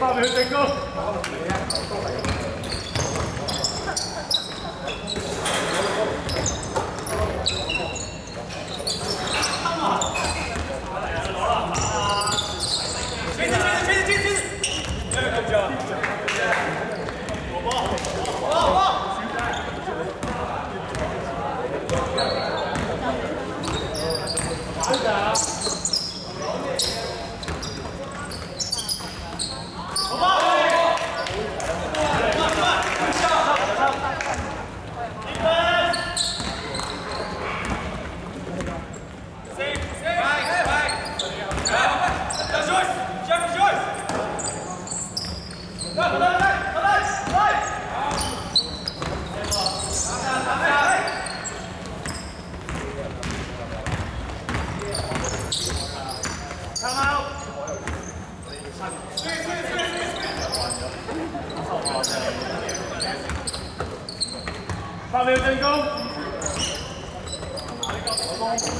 大白菜够 八秒進攻。八秒進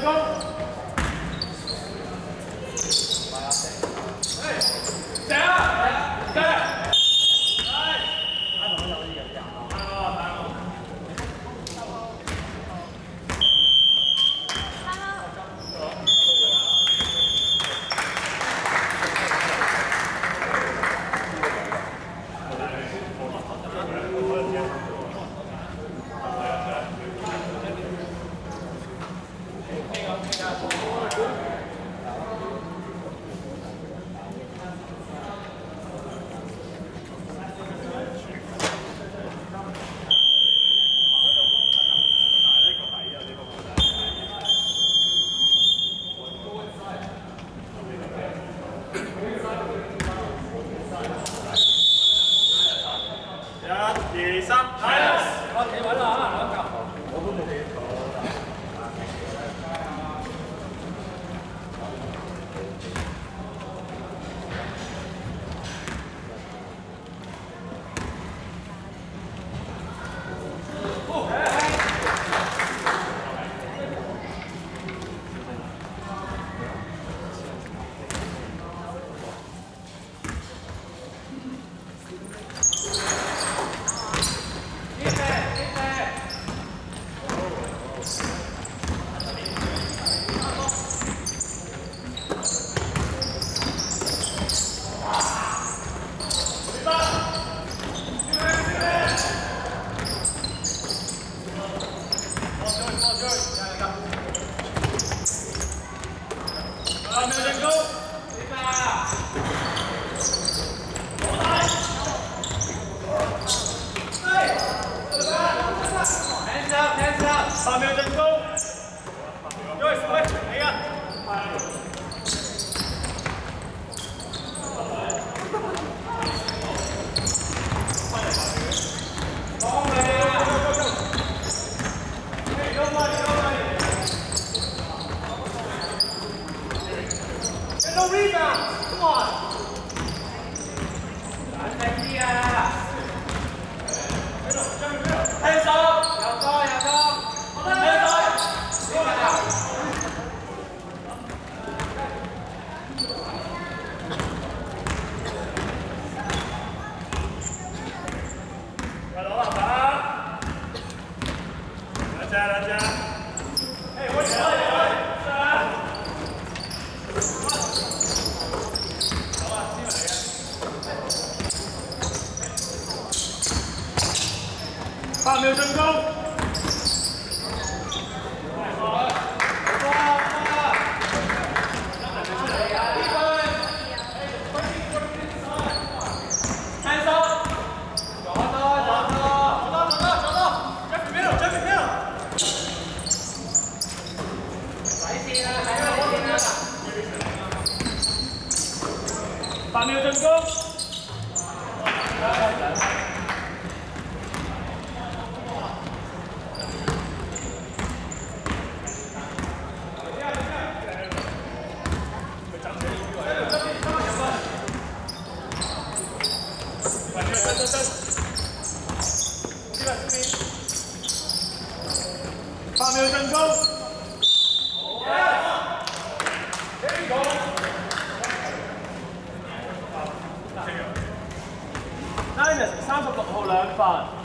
攻。一、二、三，系啦！我企穩啦，3秒進攻よし喂你啊幫你啊！你攞埋，攞埋！你攞 rebound，come on！難睇啲啊！俾落，將佢。that, that. five.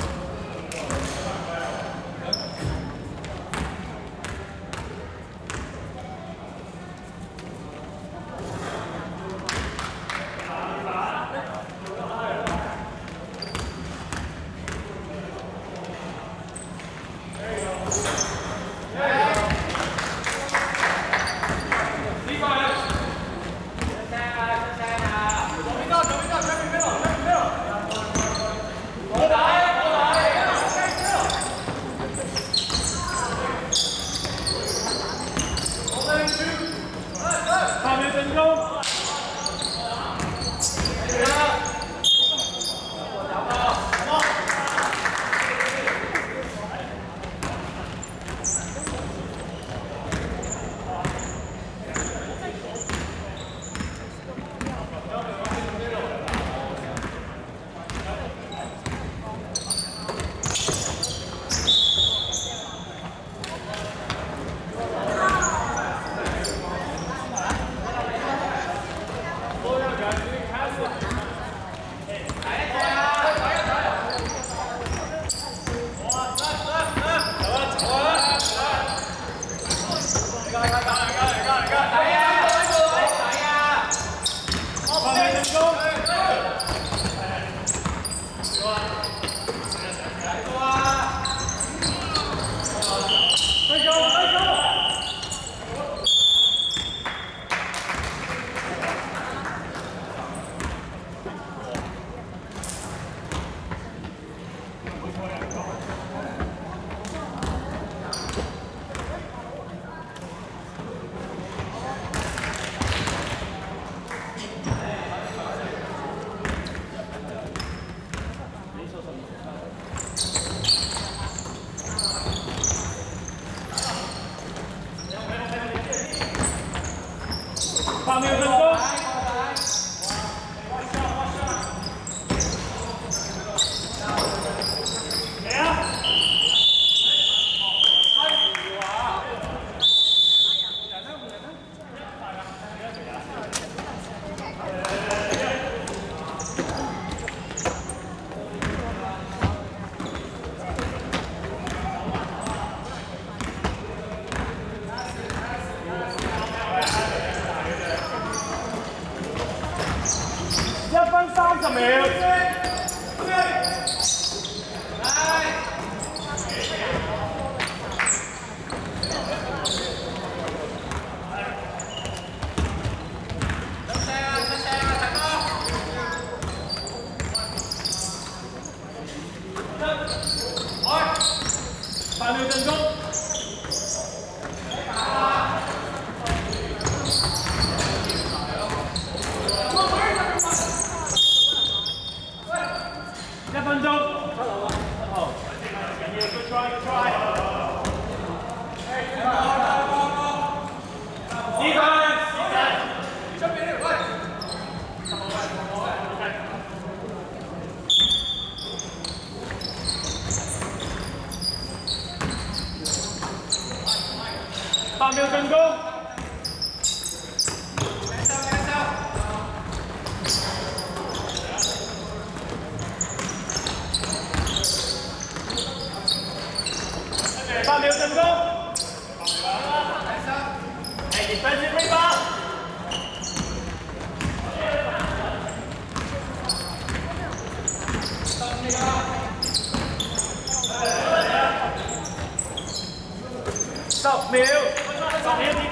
Corta mesmo. tấn công Bạn đều tấn công. Hey, defensive rebound Stop, meu! Yes, I'll hit